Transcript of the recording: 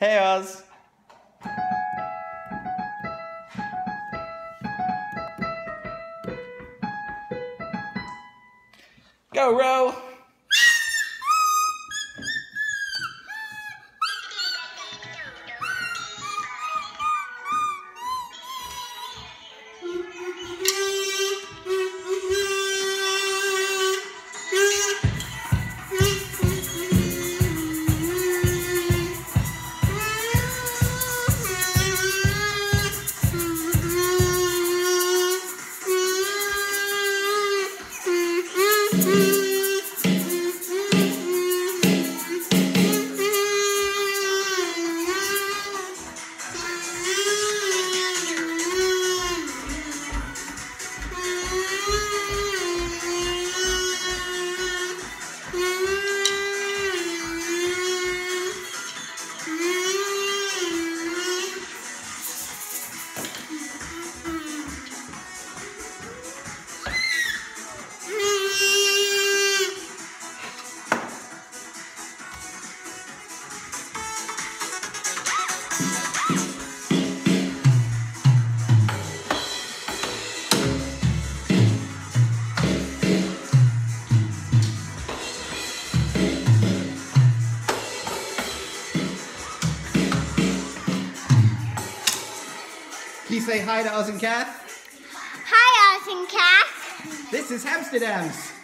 Hey, Oz. Go, Ro. Can you say hi to Oz and Kath? Hi, Oz and Kath. This is Amsterdam's.